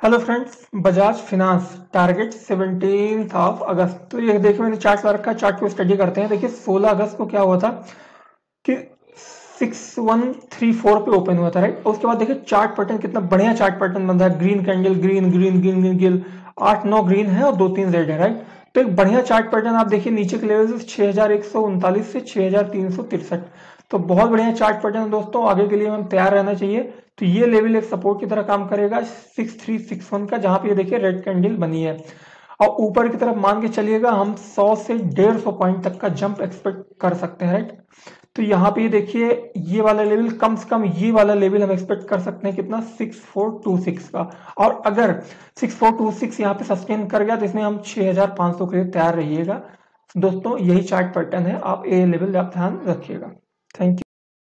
Hello friends Bajaj finance target seventeen of अगस्त तो ये देखिए मैंने चार्ट रखा है चार्ट को स्टडी करते हैं। देखिए 16 अगस्त को क्या हुआ था कि 6134 पे ओपन हुआ था राइट उसके बाद देखिए चार्ट पैटर्न कितना बढ़िया चार्ट पैटर्न बन रहा है। Green candle green green green green green आठ, नौ ग्रीन है और दो तीन रेड है राइट तो एक बढ़िया चार्ट पैटर्न आप देखिए, नीचे के लेवल से एक सौ छह तो बहुत बढ़िया चार्ट पैटर्न दोस्तों, आगे के लिए हम तैयार रहना चाहिए। तो ये लेवल एक सपोर्ट की तरह काम करेगा सिक्स थ्री सिक्स वन का, जहाँ पे ये देखिए रेड कैंडल बनी है। और ऊपर की तरफ़ मान के चलिएगा, हम 100 से 150 पॉइंट तक का जंप एक्सपेक्ट कर सकते हैं राइट तो यहाँ पे देखिए, ये वाला लेवल कम से कम ये वाला लेवल हम एक्सपेक्ट कर सकते हैं कितना? 6426 का। और अगर 6426 यहाँ पे सस्टेन कर गया तो इसमें हम 6500 के लिए तैयार रहिएगा। दोस्तों, यही चार्ट पैटर्न है, आप ए लेवल आप ध्यान रखिएगा। Thank you